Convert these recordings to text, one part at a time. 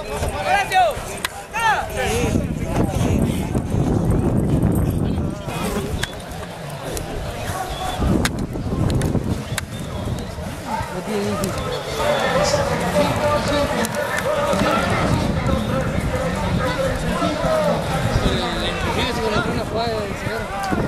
Inclusive se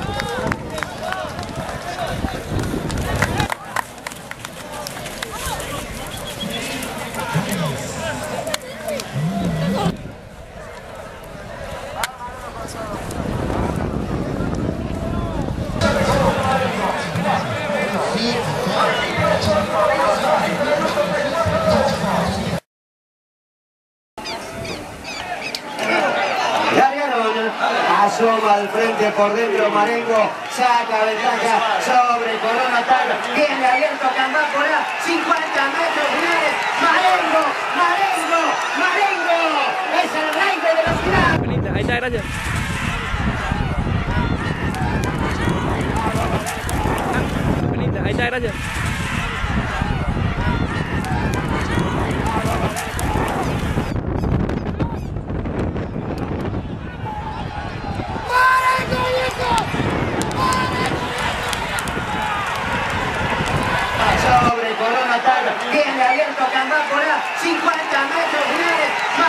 asoma al frente por dentro Marengo, saca ventaja sobre Corona Tal, viene abierto Camápola, 50 metros finales, Marengo, Marengo, Marengo, es el rey de velocidad. Ahí está, gracias. Ahí está, gracias. sobre Corona Tal, viene abierto Camápola, 50 metros finales,